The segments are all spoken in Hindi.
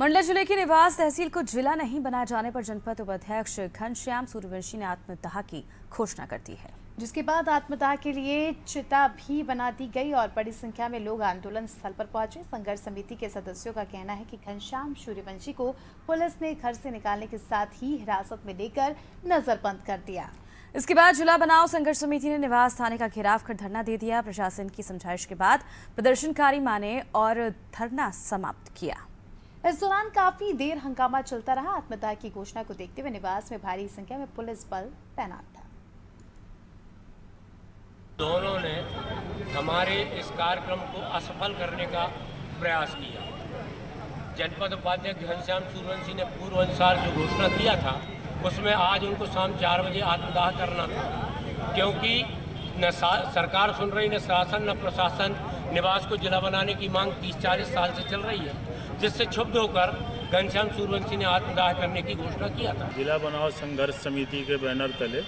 मंडला ज़िले के निवास तहसील को जिला नहीं बनाए जाने पर जनपद उपाध्यक्ष घनश्याम सूर्यवंशी ने आत्मदाह की घोषणा कर दी है। जिसके बाद आत्मदाह के लिए चिता भी बना दी गई और बड़ी संख्या में लोग आंदोलन स्थल पर पहुँचे। संघर्ष समिति के सदस्यों का कहना है कि घनश्याम सूर्यवंशी को पुलिस ने घर से निकालने के साथ ही हिरासत में लेकर नजरबंद कर दिया। इसके बाद जिला बनाओ संघर्ष समिति ने निवास थाने का घेराव कर धरना दे दिया। प्रशासन की समझाइश के बाद प्रदर्शनकारी माने और धरना समाप्त किया। इस दौरान काफ़ी देर हंगामा चलता रहा। आत्मदाह की घोषणा को देखते हुए निवास में भारी संख्या में पुलिस बल तैनात था। दोनों ने हमारे इस कार्यक्रम को असफल करने का प्रयास किया। जनपद उपाध्यक्ष घनश्याम सूर्यवंशी ने पूर्व अनुसार जो घोषणा किया था, उसमें आज उनको शाम चार बजे आत्मदाह करना था। क्योंकि न सरकार सुन रही, न शासन, न प्रशासन निवास को जिला बनाने की मांग 30-40 साल से चल रही है, जिससे क्षुब्ध होकर घनश्याम सूर्यवंशी ने आत्मदाह करने की घोषणा किया था। जिला बनाओ संघर्ष समिति के बैनर तले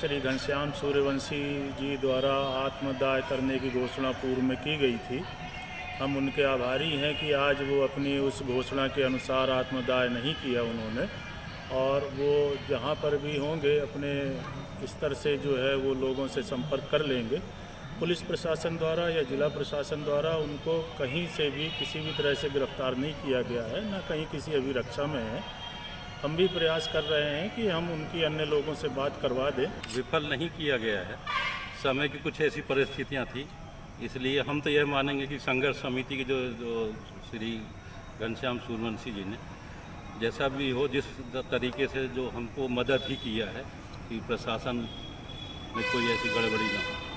श्री घनश्याम सूर्यवंशी जी द्वारा आत्मदाह करने की घोषणा पूर्व में की गई थी। हम उनके आभारी हैं कि आज वो अपनी उस घोषणा के अनुसार आत्मदाह नहीं किया उन्होंने, और वो जहाँ पर भी होंगे, अपने स्तर से जो है वो लोगों से संपर्क कर लेंगे। पुलिस प्रशासन द्वारा या जिला प्रशासन द्वारा उनको कहीं से भी किसी भी तरह से गिरफ़्तार नहीं किया गया है, ना कहीं किसी अभिरक्षा में है। हम भी प्रयास कर रहे हैं कि हम उनकी अन्य लोगों से बात करवा दें। विफल नहीं किया गया है। समय की कुछ ऐसी परिस्थितियाँ थी, इसलिए हम तो यह मानेंगे कि संघर्ष समिति के जो जो श्री घनश्याम सूर्यवंशी जी ने जैसा भी हो, जिस तरीके से जो हमको मदद ही किया है कि प्रशासन में कोई ऐसी गड़बड़ी ना हो।